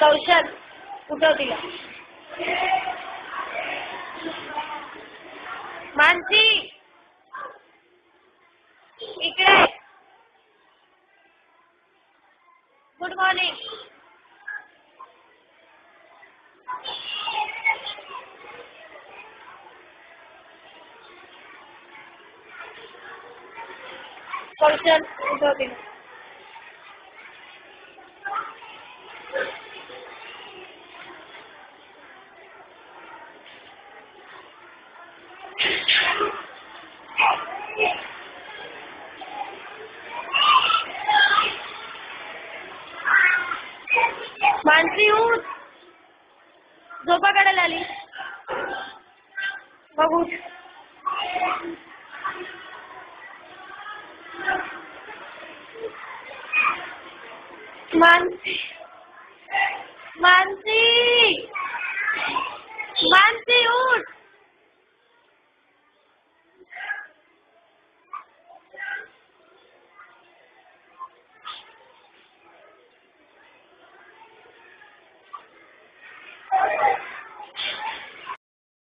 कौशल उठव तिला मानसी इकडे good morning कौशल उठव तिला मानसी उठ. झोपा काढायला आली. मग उठ. मानसी. मानसी.